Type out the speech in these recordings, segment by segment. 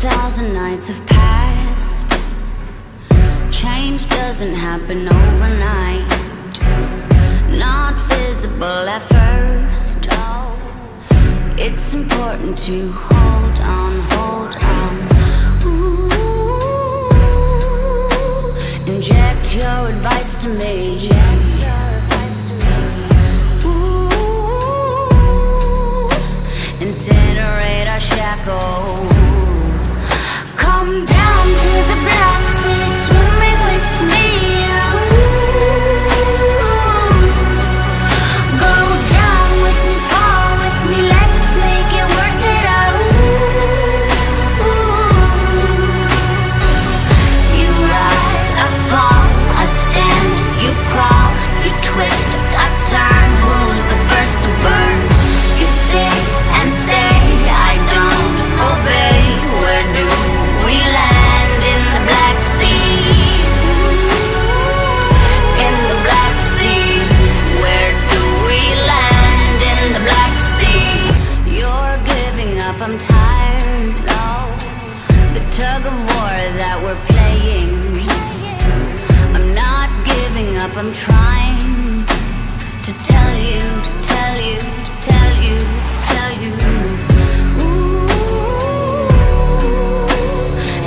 thousand nights have passed Change doesn't happen overnight Not visible at first oh. It's important to hold on, hold on Ooh, Inject your advice to me yeah. tug of war that we're playing. I'm not giving up, I'm trying To tell you, to tell you, to tell you, to tell you. Ooh,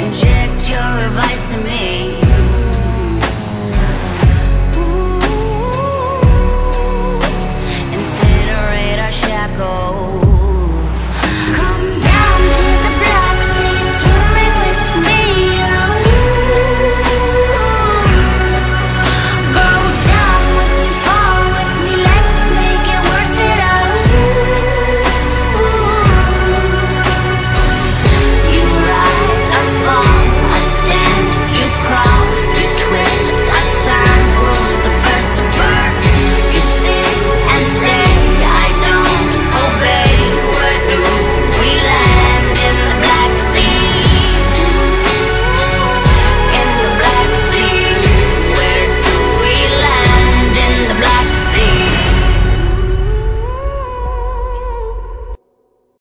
inject your advice to me. Ooh, incinerate our shackles.